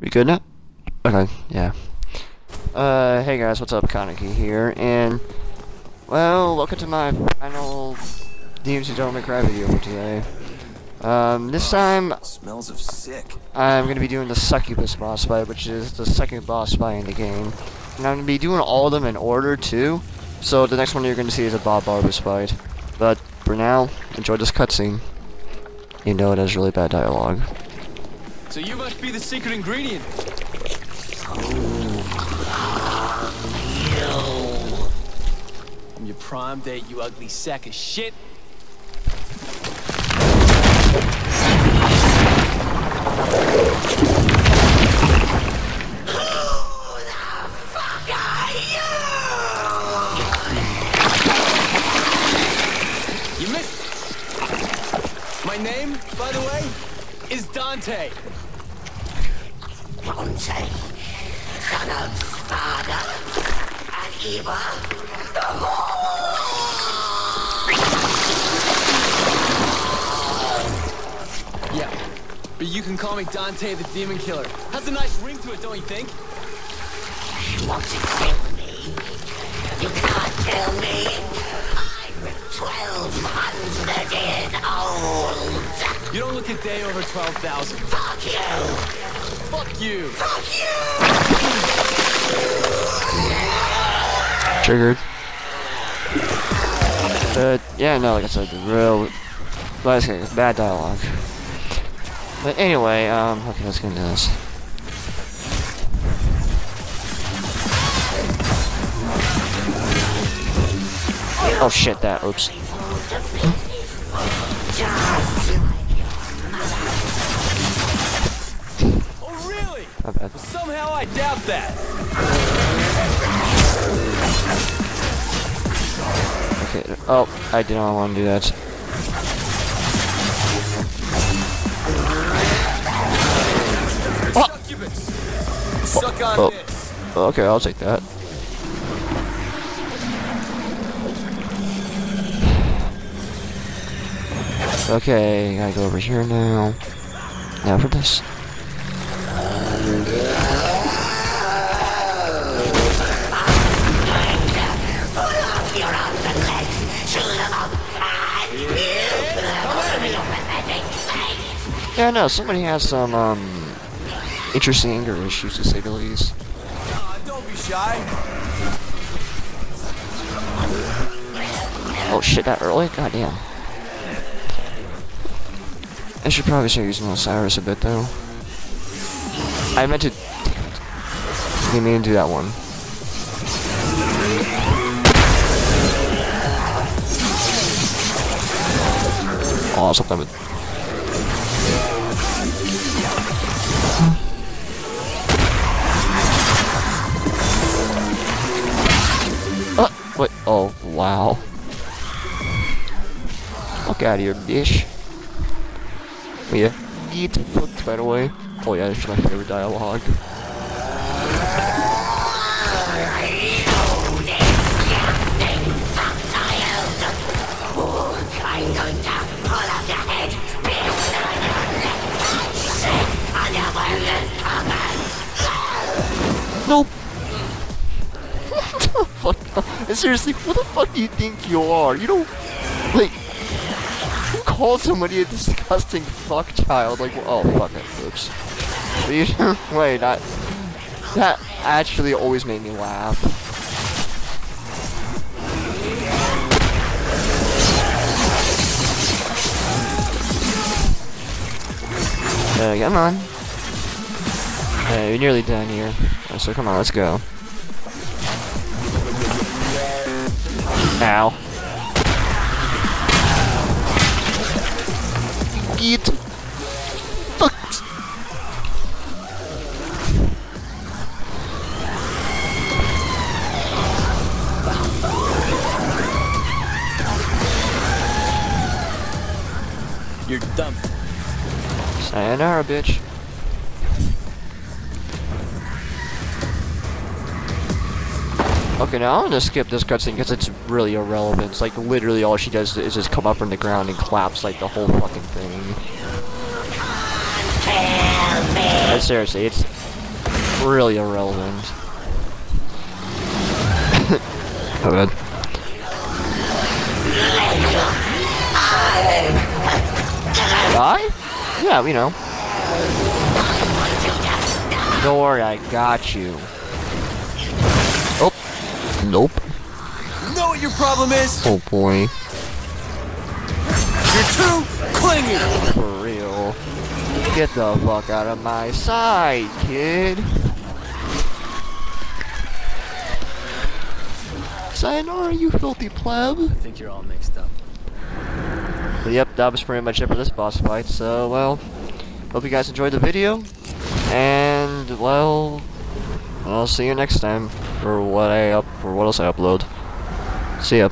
We good now? Okay, yeah. Uh, hey guys, what's up? Kaneki here, and, well, welcome to my final DMC Devil Cry video for today. Um, this time, Smells of sick. I'm gonna be doing the Succubus boss fight, which is the second boss fight in the game. And I'm gonna be doing all of them in order, too. So the next one you're gonna see is a Bob Barbas fight. But, for now, enjoy this cutscene. You know it has really bad dialogue. So you must be the secret ingredient. I'm your prime date, you ugly sack of shit. You. My name, by the way, is Dante. Dante, son of Sparda and Eva, the Yeah, but you can call me Dante the Demon Killer. Has a nice ring to it, don't you think? You want to kill me? You can't kill me. I'm 1,200 years old. You don't look a day over 12,000. Fuck you. Fuck you. Fuck you. Triggered. But, yeah, no, like I said, the real... Let's get it's bad dialogue. But anyway, um, okay, let's get into this. Oh shit, that, oops. Bad. Somehow I doubt that. Okay, oh, I did not want to do that. Suck on oh, oh, oh. Okay, I'll take that. Okay, gotta go over here now. Now for this. Yeah, no, somebody has some, um, interesting anger issues, to say the least. Aw, don't be shy. Oh shit, that early? Goddamn. I should probably start using Osiris a bit, though. I meant to... Didn't mean to do that one. Oh, something with... Wait, oh, wow. Fuck out of here, bitch. Oh, yeah. Get fucked, by the way. Oh, yeah, that's my favorite dialogue. I'm fuck? Seriously, what the fuck do you think you are? You don't, like, who calls somebody a disgusting fuck child? Like, oh, fuck it, oops. You, wait, that, that actually always made me laugh. Uh, come on. Uh, you're nearly done here. So come on, let's go. Ow. Get fucked. You're dumb. Sayonara, bitch. Okay, now I'm gonna skip this cutscene because it's really irrelevant. It's like literally all she does is just come up from the ground and claps like the whole fucking thing. Uh, seriously, it's really irrelevant. oh god. Die? Yeah, we know. Don't worry, I got you. Nope. Know what your problem is? Oh boy. You're too clingy. For real. Get the fuck out of my side, kid. Sayonara, you filthy pleb. I think you're all mixed up. But yep, that was pretty much it for this boss fight. So, well, hope you guys enjoyed the video. And, well, I'll see you next time for what I up for what else I upload. See ya.